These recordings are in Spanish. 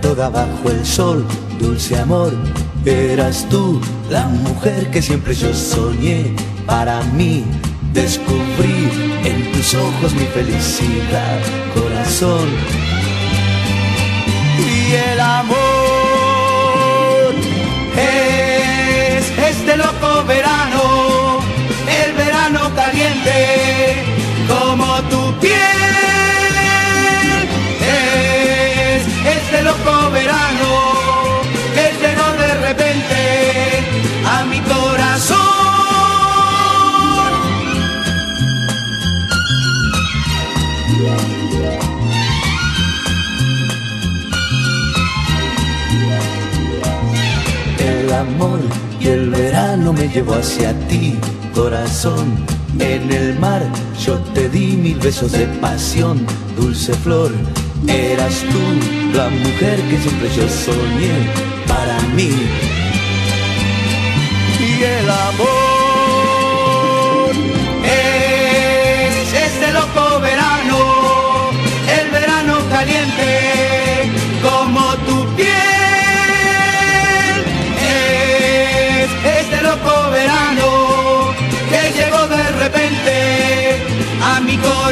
toda bajo el sol, dulce amor, eras tú la mujer que siempre yo soñé para mí. Descubrí en tus ojos mi felicidad, corazón. Y el verano me llevó hacia ti, corazón. En el mar yo te di mil besos de pasión, dulce flor. Eras tú la mujer que siempre yo soñé para mí. Y el amor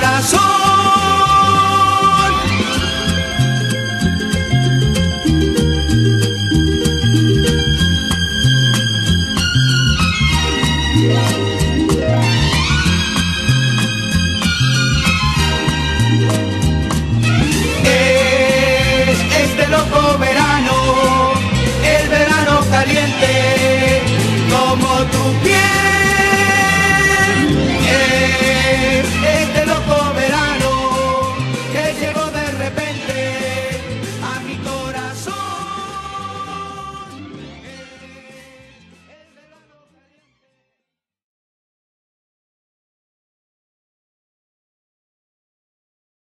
corazón.